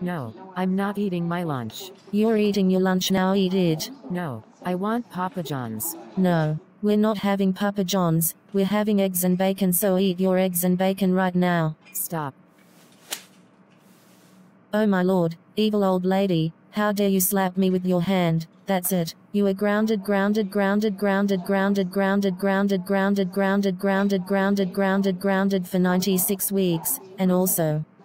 No, I'm not eating my lunch. You're eating your lunch now, eat it. No, I want Papa John's. No, we're not having Papa John's, we're having eggs and bacon, so eat your eggs and bacon right now. Stop. Oh my lord, evil old lady, how dare you slap me with your hand? That's it. You are grounded, grounded, grounded, grounded, grounded, grounded, grounded, grounded, grounded, grounded, grounded, grounded, grounded for 96 weeks. And also,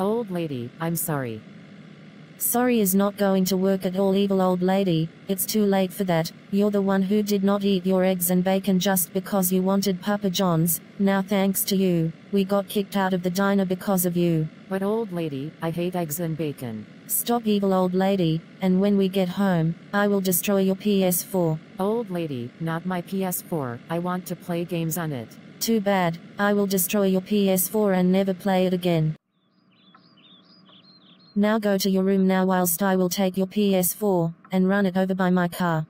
Old lady, I'm sorry. Sorry is not going to work at all, evil old lady. It's too late for that. You're the one who did not eat your eggs and bacon just because you wanted Papa John's. Now, thanks to you, we got kicked out of the diner because of you. But old lady, I hate eggs and bacon. Stop, evil old lady, and when we get home, I will destroy your PS4. Old lady, not my PS4. I want to play games on it. Too bad, I will destroy your PS4 and never play it again. Now go to your room now whilst I will take your PS4 and run it over by my car.